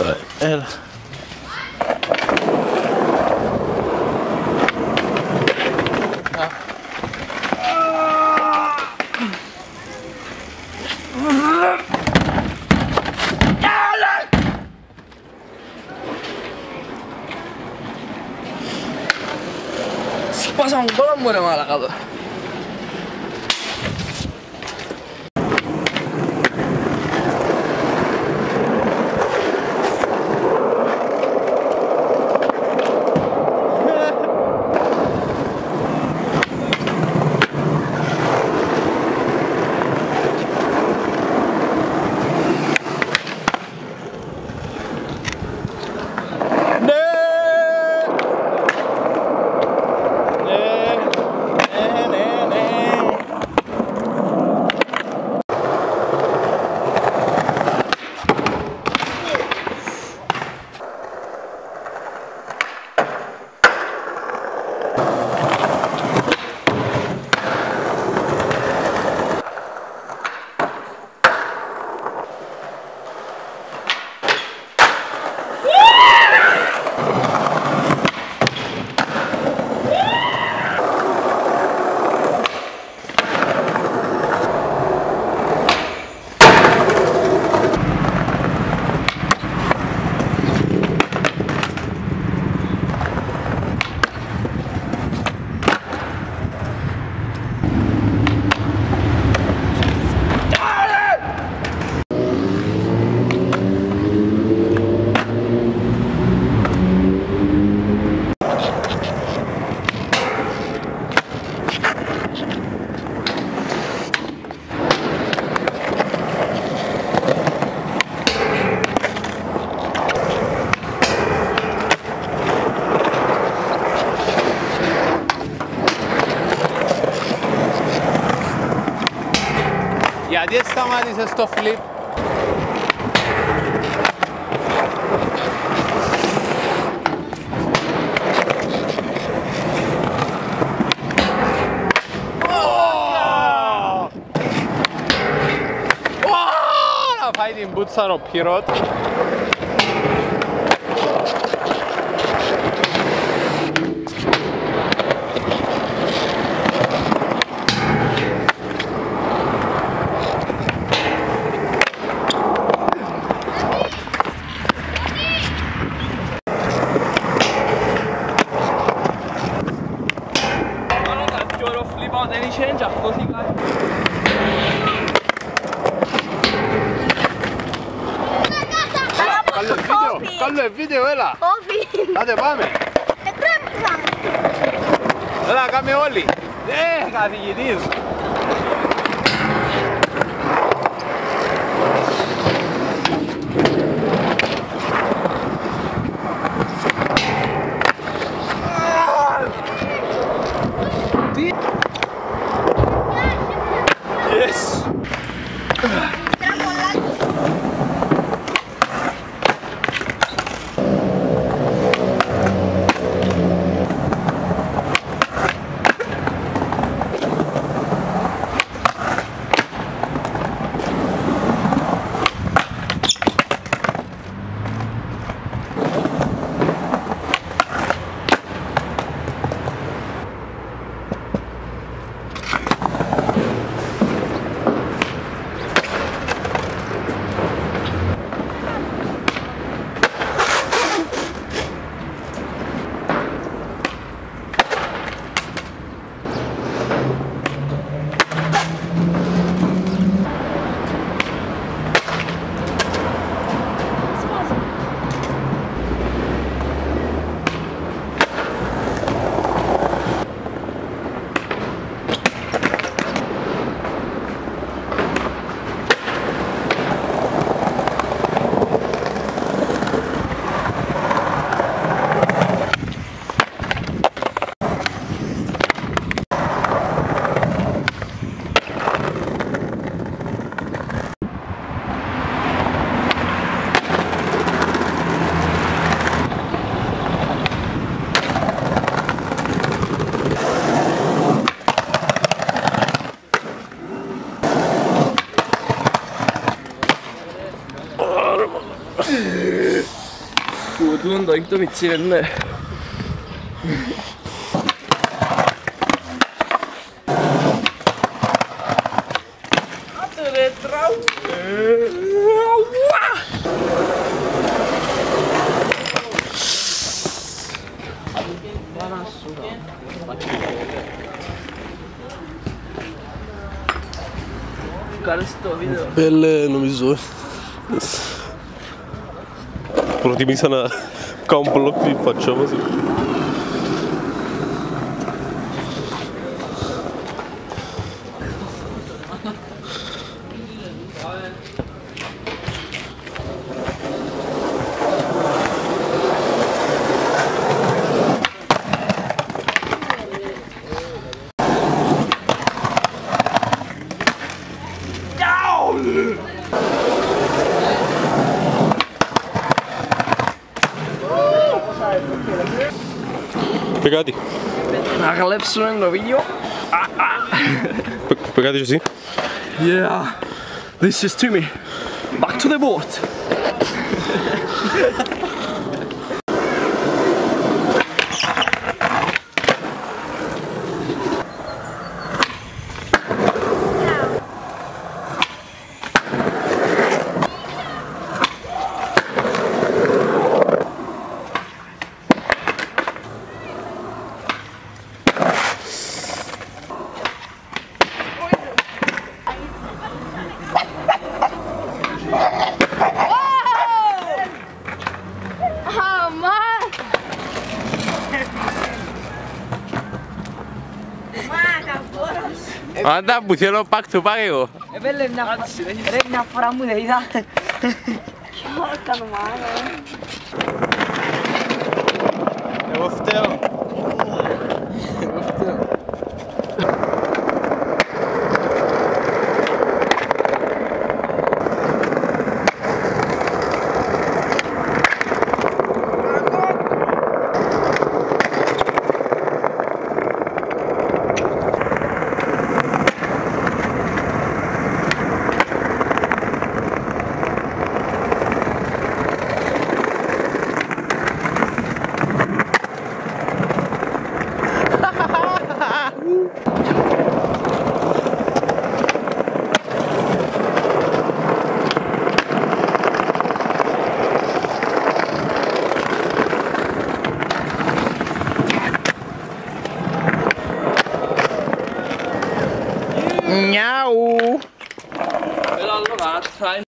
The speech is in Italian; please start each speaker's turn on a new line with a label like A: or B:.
A: Right.
B: pasan con bola muere mala, cabrón.
C: Ja, jetzt haben wir dieses Stofflieb. Oh! Oh! fajný bucar opírot. Κάνουμε βίντεο, έλα.
D: Όχι.
C: Άντε πάμε.
D: Δεν πρέπει να
C: Έλα, κάμε όλοι. Ε, καθηγητής.
B: Gut, und ich mit Sirene. Cara sto video.
A: Belle non mi so. Quello di Misana qua un po' qui pegati.
B: Naar glepsen in de video. Ah, ah.
A: Pegati così?
B: Yeah. This is to me. Back to the boat.
C: Πάντα μου θέλω πακ του πάκ εγώ.
B: Επέλε
D: μια φορά μου δεν είδα. Ποιο κάνω μάλλον.
C: Εγώ φταίω.